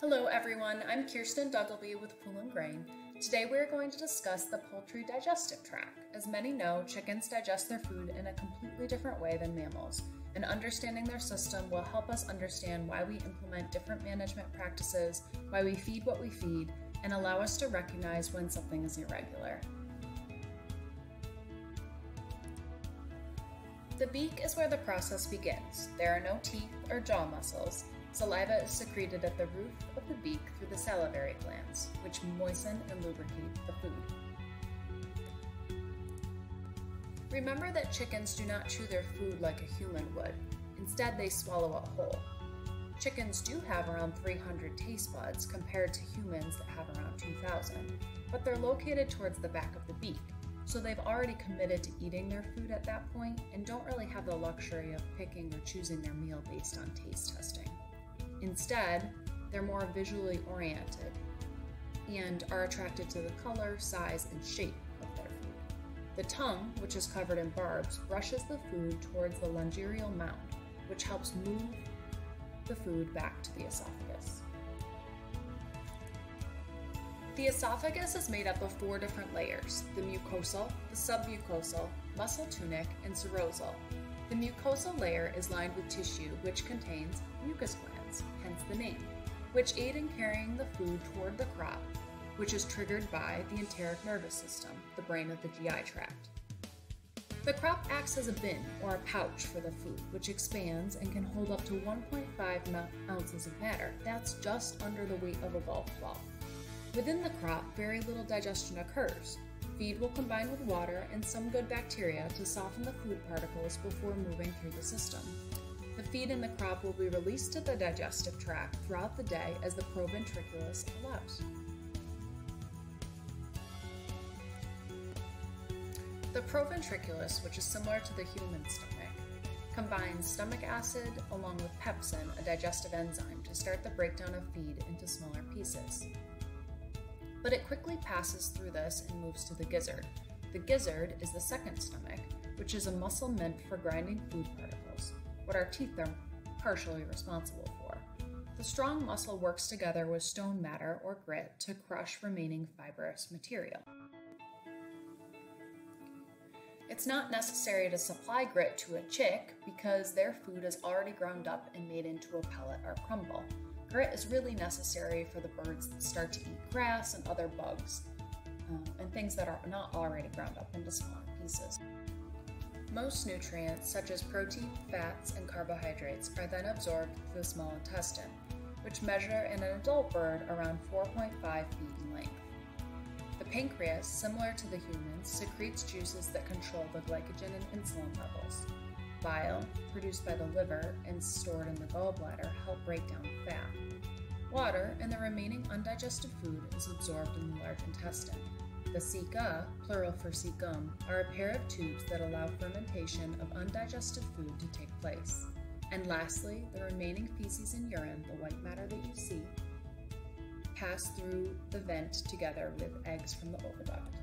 Hello everyone, I'm Kirsten Duggleby with Poulin Grain. Today we're going to discuss the poultry digestive tract. As many know, chickens digest their food in a completely different way than mammals, and understanding their system will help us understand why we implement different management practices, why we feed what we feed, and allow us to recognize when something is irregular. The beak is where the process begins. There are no teeth or jaw muscles. Saliva is secreted at the roof of the beak through the salivary glands, which moisten and lubricate the food. Remember that chickens do not chew their food like a human would. Instead, they swallow it whole. Chickens do have around 300 taste buds compared to humans that have around 2,000, but they're located towards the back of the beak, so they've already committed to eating their food at that point and don't really have the luxury of picking or choosing their meal based on taste testing. Instead, they're more visually oriented and are attracted to the color, size, and shape of their food. The tongue, which is covered in barbs, brushes the food towards the laryngeal mound, which helps move the food back to the esophagus. The esophagus is made up of four different layers the mucosal, the submucosal, muscle tunic, and serosal. The mucosal layer is lined with tissue which contains mucus glands, hence the name, which aid in carrying the food toward the crop, which is triggered by the enteric nervous system, the brain of the GI tract. The crop acts as a bin or a pouch for the food, which expands and can hold up to 1.5 ounces of matter. That's just under the weight of a golf ball. Within the crop, very little digestion occurs. Feed will combine with water and some good bacteria to soften the food particles before moving through the system. The feed in the crop will be released to the digestive tract throughout the day as the proventriculus allows. The proventriculus, which is similar to the human stomach, combines stomach acid along with pepsin, a digestive enzyme, to start the breakdown of feed into smaller pieces but it quickly passes through this and moves to the gizzard. The gizzard is the second stomach, which is a muscle meant for grinding food particles, what our teeth are partially responsible for. The strong muscle works together with stone matter or grit to crush remaining fibrous material. It's not necessary to supply grit to a chick because their food is already ground up and made into a pellet or crumble. Grit is really necessary for the birds that start to eat grass and other bugs, um, and things that are not already ground up into smaller pieces. Most nutrients, such as protein, fats, and carbohydrates, are then absorbed through the small intestine, which measure in an adult bird around 4.5 feet in length. The pancreas, similar to the humans, secretes juices that control the glycogen and insulin levels. Bile, produced by the liver and stored in the gallbladder, help break down fat. Water and the remaining undigested food is absorbed in the large intestine. The ceca, plural for cecum, are a pair of tubes that allow fermentation of undigested food to take place. And lastly, the remaining feces and urine, the white matter that you see, pass through the vent together with eggs from the oviduct.